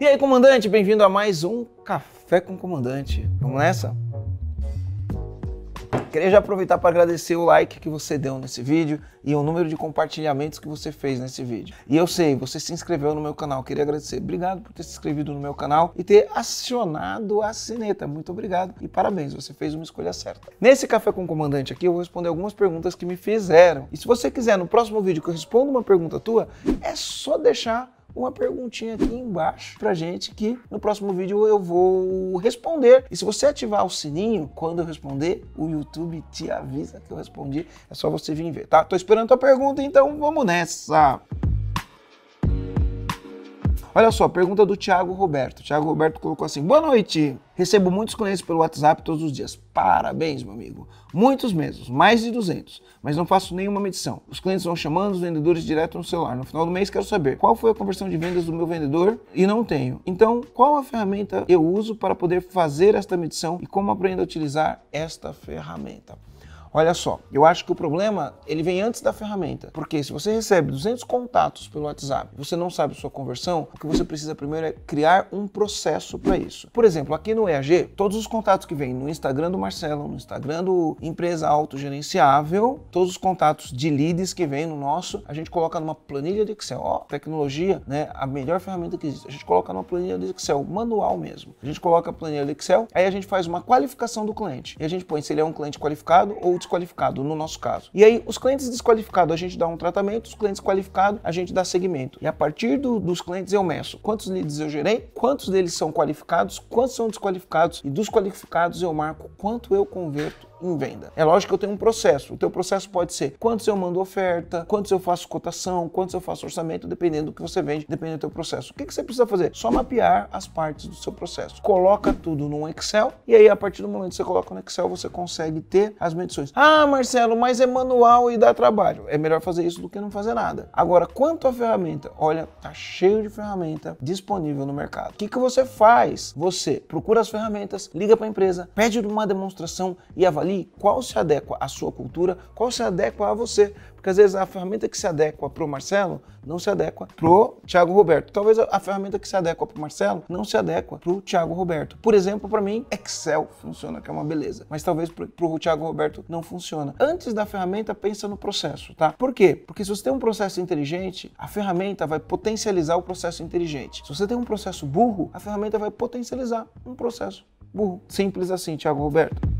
E aí, comandante, bem-vindo a mais um Café com Comandante. Vamos nessa? Queria já aproveitar para agradecer o like que você deu nesse vídeo e o número de compartilhamentos que você fez nesse vídeo. E eu sei, você se inscreveu no meu canal, queria agradecer. Obrigado por ter se inscrevido no meu canal e ter acionado a sineta. Muito obrigado e parabéns, você fez uma escolha certa. Nesse Café com o Comandante aqui, eu vou responder algumas perguntas que me fizeram. E se você quiser, no próximo vídeo que eu respondo uma pergunta tua, é só deixar uma perguntinha aqui embaixo pra gente que no próximo vídeo eu vou responder. E se você ativar o sininho, quando eu responder, o YouTube te avisa que eu respondi. É só você vir ver, tá? Tô esperando a tua pergunta, então vamos nessa! Olha só, pergunta do Thiago Roberto. Thiago Roberto colocou assim: Boa noite. Recebo muitos clientes pelo WhatsApp todos os dias. Parabéns, meu amigo. Muitos mesmo, mais de 200, mas não faço nenhuma medição. Os clientes vão chamando os vendedores direto no celular. No final do mês quero saber qual foi a conversão de vendas do meu vendedor e não tenho. Então, qual a ferramenta eu uso para poder fazer esta medição e como aprendo a utilizar esta ferramenta? Olha só, eu acho que o problema ele vem antes da ferramenta, porque se você recebe 200 contatos pelo WhatsApp, você não sabe sua conversão, o que você precisa primeiro é criar um processo para isso. Por exemplo, aqui no EAG, todos os contatos que vêm no Instagram do Marcelo, no Instagram do Empresa Autogerenciável, todos os contatos de leads que vêm no nosso, a gente coloca numa planilha de Excel. Ó, tecnologia, né, a melhor ferramenta que existe. A gente coloca numa planilha de Excel, manual mesmo. A gente coloca a planilha de Excel, aí a gente faz uma qualificação do cliente. E a gente põe se ele é um cliente qualificado ou desqualificado, no nosso caso. E aí, os clientes desqualificados a gente dá um tratamento, os clientes qualificados a gente dá segmento. E a partir do, dos clientes eu meço quantos leads eu gerei, quantos deles são qualificados, quantos são desqualificados, e dos qualificados eu marco quanto eu converto em venda. É lógico que eu tenho um processo. O teu processo pode ser quantos eu mando oferta, quantos eu faço cotação, quantos eu faço orçamento, dependendo do que você vende, dependendo do teu processo. O que, que você precisa fazer? Só mapear as partes do seu processo. Coloca tudo num Excel e aí a partir do momento que você coloca no Excel, você consegue ter as medições. Ah, Marcelo, mas é manual e dá trabalho. É melhor fazer isso do que não fazer nada. Agora, quanto à ferramenta? Olha, tá cheio de ferramenta disponível no mercado. O que, que você faz? Você procura as ferramentas, liga para a empresa, pede uma demonstração e avalia qual se adequa à sua cultura, qual se adequa a você. Porque às vezes a ferramenta que se adequa para o Marcelo não se adequa para o Thiago Roberto. Talvez a ferramenta que se adequa para o Marcelo não se adequa para o Thiago Roberto. Por exemplo, para mim, Excel funciona, que é uma beleza. Mas talvez para o Thiago Roberto não funciona. Antes da ferramenta, pensa no processo, tá? Por quê? Porque se você tem um processo inteligente, a ferramenta vai potencializar o processo inteligente. Se você tem um processo burro, a ferramenta vai potencializar um processo burro. Simples assim, Thiago Roberto.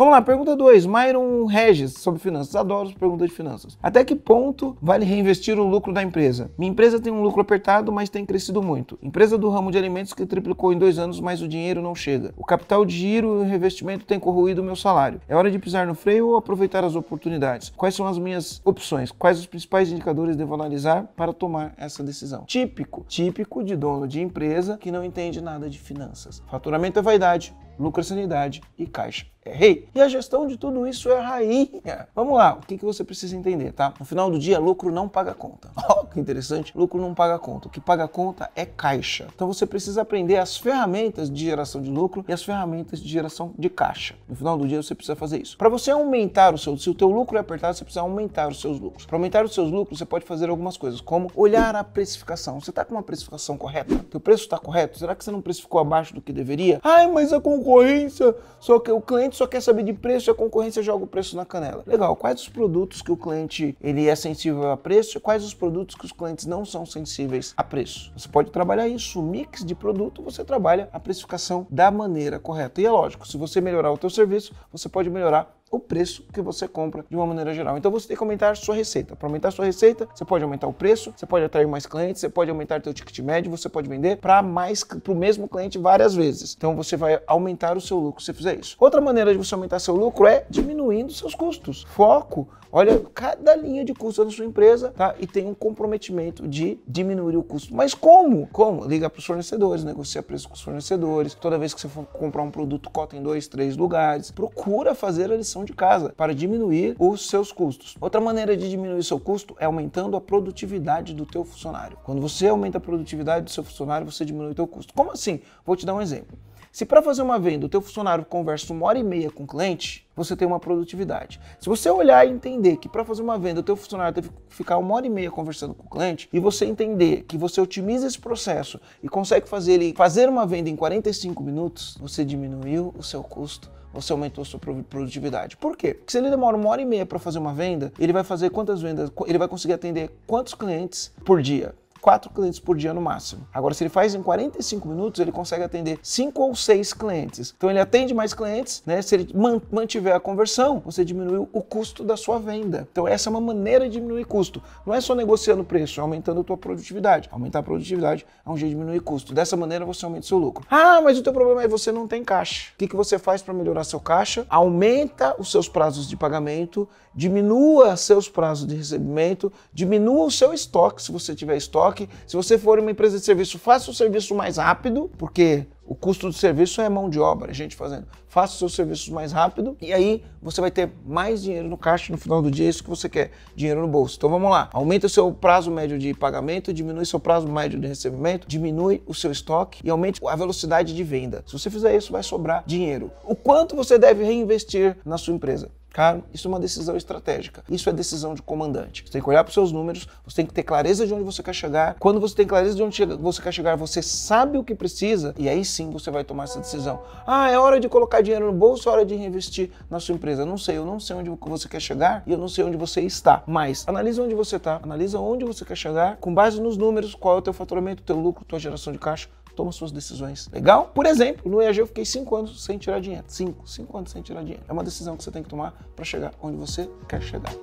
Vamos lá, pergunta 2. Myron Regis, sobre finanças. Adoro perguntas de finanças. Até que ponto vale reinvestir o lucro da empresa? Minha empresa tem um lucro apertado, mas tem crescido muito. Empresa do ramo de alimentos que triplicou em dois anos, mas o dinheiro não chega. O capital de giro e o reinvestimento têm corroído o meu salário. É hora de pisar no freio ou aproveitar as oportunidades? Quais são as minhas opções? Quais os principais indicadores devo analisar para tomar essa decisão? Típico, típico de dono de empresa que não entende nada de finanças. Faturamento é vaidade, lucro é sanidade e caixa é rei. E a gestão de tudo isso é rainha. Vamos lá, o que, que você precisa entender, tá? No final do dia, lucro não paga conta. Oh, que interessante, lucro não paga conta. O que paga conta é caixa. Então você precisa aprender as ferramentas de geração de lucro e as ferramentas de geração de caixa. No final do dia, você precisa fazer isso. Para você aumentar o seu, se o teu lucro é apertado, você precisa aumentar os seus lucros. Para aumentar os seus lucros, você pode fazer algumas coisas, como olhar a precificação. Você está com uma precificação correta? Teu preço está correto? Será que você não precificou abaixo do que deveria? Ai, mas a concorrência, só que o cliente só quer saber de preço e a concorrência joga o preço na canela. Legal, quais os produtos que o cliente ele é sensível a preço e quais os produtos que os clientes não são sensíveis a preço? Você pode trabalhar isso, mix de produto, você trabalha a precificação da maneira correta. E é lógico, se você melhorar o teu serviço, você pode melhorar o preço que você compra de uma maneira geral. Então você tem que aumentar sua receita. Para aumentar sua receita, você pode aumentar o preço, você pode atrair mais clientes, você pode aumentar seu ticket médio, você pode vender para mais para o mesmo cliente várias vezes. Então você vai aumentar o seu lucro se fizer isso. Outra maneira de você aumentar seu lucro é diminuindo seus custos. Foco Olha cada linha de custo da sua empresa, tá? E tem um comprometimento de diminuir o custo. Mas como? Como? Liga para os fornecedores, negocia preço com os fornecedores. Toda vez que você for comprar um produto, cota em dois, três lugares. Procura fazer a lição de casa para diminuir os seus custos. Outra maneira de diminuir seu custo é aumentando a produtividade do teu funcionário. Quando você aumenta a produtividade do seu funcionário, você diminui o teu custo. Como assim? Vou te dar um exemplo. Se para fazer uma venda o teu funcionário conversa uma hora e meia com o cliente, você tem uma produtividade. Se você olhar e entender que para fazer uma venda o teu funcionário teve que ficar uma hora e meia conversando com o cliente e você entender que você otimiza esse processo e consegue fazer ele fazer uma venda em 45 minutos, você diminuiu o seu custo você aumentou sua produtividade. Por quê? Porque se ele demora uma hora e meia para fazer uma venda, ele vai fazer quantas vendas? Ele vai conseguir atender quantos clientes por dia? Quatro clientes por dia no máximo. Agora, se ele faz em 45 minutos, ele consegue atender cinco ou seis clientes. Então, ele atende mais clientes, né? Se ele mantiver a conversão, você diminuiu o custo da sua venda. Então, essa é uma maneira de diminuir custo. Não é só negociando preço, é aumentando a tua produtividade. Aumentar a produtividade é um jeito de diminuir custo. Dessa maneira, você aumenta o seu lucro. Ah, mas o teu problema é você não tem caixa. O que, que você faz para melhorar seu caixa? Aumenta os seus prazos de pagamento, diminua seus prazos de recebimento, diminua o seu estoque, se você tiver estoque, estoque. Se você for uma empresa de serviço, faça o serviço mais rápido, porque o custo do serviço é mão de obra, gente fazendo. Faça os seus serviços mais rápido e aí você vai ter mais dinheiro no caixa no final do dia, é isso que você quer, dinheiro no bolso. Então vamos lá, aumenta o seu prazo médio de pagamento, diminui seu prazo médio de recebimento, diminui o seu estoque e aumente a velocidade de venda. Se você fizer isso, vai sobrar dinheiro. O quanto você deve reinvestir na sua empresa? Cara, isso é uma decisão estratégica. Isso é decisão de comandante. Você tem que olhar para os seus números, você tem que ter clareza de onde você quer chegar. Quando você tem clareza de onde você quer chegar, você sabe o que precisa e aí sim você vai tomar essa decisão. Ah, é hora de colocar dinheiro no bolso, é hora de reinvestir na sua empresa. Não sei, eu não sei onde você quer chegar e eu não sei onde você está. Mas analisa onde você está, analisa onde você quer chegar, com base nos números, qual é o teu faturamento, teu lucro, tua geração de caixa toma suas decisões. Legal? Por exemplo, no EAG eu fiquei cinco anos sem tirar dinheiro. Cinco, cinco anos sem tirar dinheiro. É uma decisão que você tem que tomar para chegar onde você quer chegar.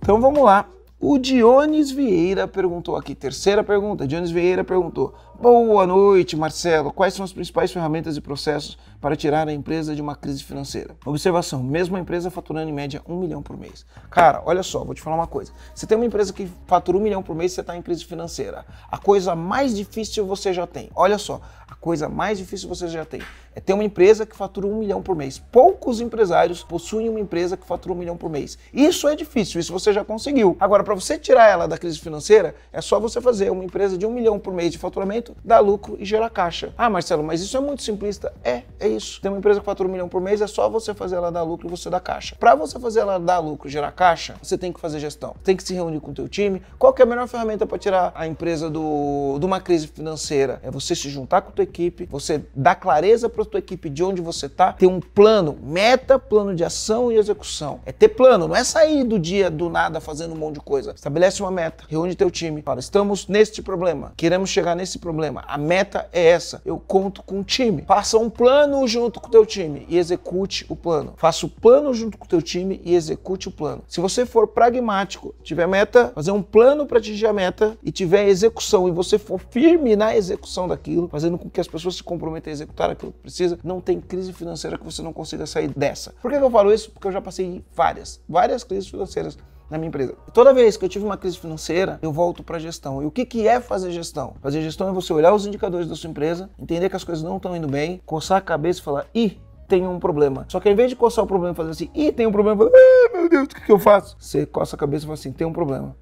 Então vamos lá. O Dionis Vieira perguntou aqui, terceira pergunta. Dionis Vieira perguntou: Boa noite, Marcelo. Quais são as principais ferramentas e processos para tirar a empresa de uma crise financeira? Observação: mesmo a empresa faturando em média um milhão por mês. Cara, olha só, vou te falar uma coisa. Você tem uma empresa que fatura um milhão por mês, você está em crise financeira. A coisa mais difícil você já tem. Olha só, coisa mais difícil você já tem é ter uma empresa que fatura um milhão por mês. Poucos empresários possuem uma empresa que fatura um milhão por mês. Isso é difícil, isso você já conseguiu. Agora, para você tirar ela da crise financeira, é só você fazer uma empresa de um milhão por mês de faturamento, dar lucro e gerar caixa. Ah, Marcelo, mas isso é muito simplista. É, é isso. Tem uma empresa que fatura um milhão por mês, é só você fazer ela dar lucro e você dar caixa. Para você fazer ela dar lucro e gerar caixa, você tem que fazer gestão. Tem que se reunir com o teu time. Qual é a melhor ferramenta para tirar a empresa do, de uma crise financeira? É você se juntar com a tua equipe, você dar clareza para a tua equipe de onde você está, ter um plano, meta, plano de ação e execução. É ter plano, não é sair do dia do nada fazendo um monte de coisa. Estabelece uma meta, reúne teu time, fala: estamos neste problema, queremos chegar nesse problema. A meta é essa. Eu conto com o time. Faça um plano junto com o teu time e execute o plano. Faça o plano junto com o teu time e execute o plano. Se você for pragmático, tiver meta, fazer um plano para atingir a meta e tiver execução e você for firme na execução daquilo, fazendo com que as pessoas se comprometam a executar aquilo que precisa, não tem crise financeira que você não consiga sair dessa. Por que eu falo isso? Porque eu já passei várias, várias crises financeiras na minha empresa. Toda vez que eu tive uma crise financeira, eu volto para gestão. E o que, que é fazer gestão? Fazer gestão é você olhar os indicadores da sua empresa, entender que as coisas não estão indo bem, coçar a cabeça e falar, ih, tem um problema. Só que ao invés de coçar o problema e fazer assim, ih, tem um problema, ah, meu Deus, o que, que eu faço? Você coça a cabeça e fala assim, tem um problema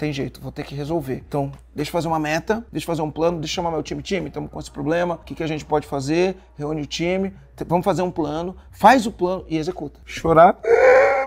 tem jeito, vou ter que resolver. Então, deixa eu fazer uma meta, deixa eu fazer um plano, deixa eu chamar meu time. Time, estamos com esse problema, o que, que a gente pode fazer? Reúne o time, vamos fazer um plano, faz o plano e executa. Chorar,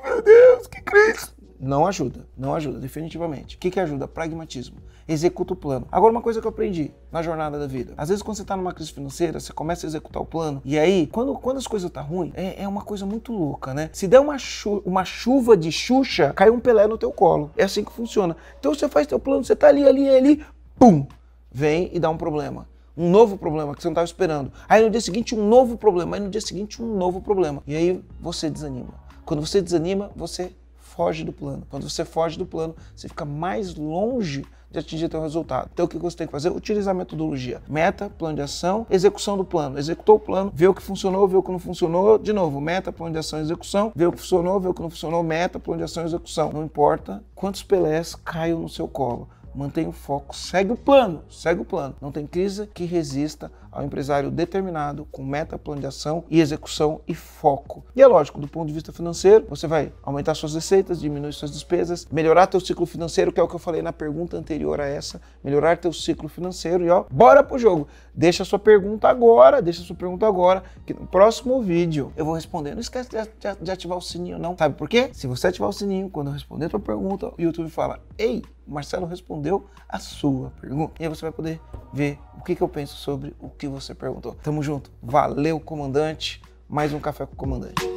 meu Deus, que crise! Não ajuda, não ajuda, definitivamente. O que, que ajuda? Pragmatismo. Executa o plano. Agora, uma coisa que eu aprendi na jornada da vida. Às vezes, quando você está numa crise financeira, você começa a executar o plano, e aí, quando, quando as coisas estão tá ruins, é, é, uma coisa muito louca, né? Se der uma, chu uma chuva de Xuxa, cai um Pelé no teu colo. É assim que funciona. Então, você faz teu plano, você está ali, ali, ali, pum! Vem e dá um problema um novo problema que você não estava esperando. Aí no dia seguinte um novo problema, aí no dia seguinte um novo problema. E aí você desanima. Quando você desanima, você foge do plano. Quando você foge do plano, você fica mais longe de atingir teu resultado. Então o que você tem que fazer? Utilizar a metodologia. Meta, plano de ação, execução do plano. Executou o plano, vê o que funcionou, vê o que não funcionou. De novo, meta, plano de ação, execução. Vê o que funcionou, vê o que não funcionou, meta, plano de ação, execução. Não importa quantos pelés caiam no seu colo mantenha o foco, segue o plano, segue o plano. Não tem crise que resista ao empresário determinado, com meta, plano de ação e execução e foco. E é lógico, do ponto de vista financeiro, você vai aumentar suas receitas, diminuir suas despesas, melhorar teu ciclo financeiro, que é o que eu falei na pergunta anterior a essa, melhorar teu ciclo financeiro e ó, bora pro jogo. Deixa sua pergunta agora, deixa sua pergunta agora, que no próximo vídeo eu vou responder. Não esquece de, ativar o sininho não. Sabe por quê? Se você ativar o sininho, quando eu responder a tua pergunta, o YouTube fala: "Ei, Marcelo respondeu a sua pergunta". E aí você vai poder ver o que, que eu penso sobre o que você perguntou. Tamo junto. Valeu, comandante. Mais um café com o comandante.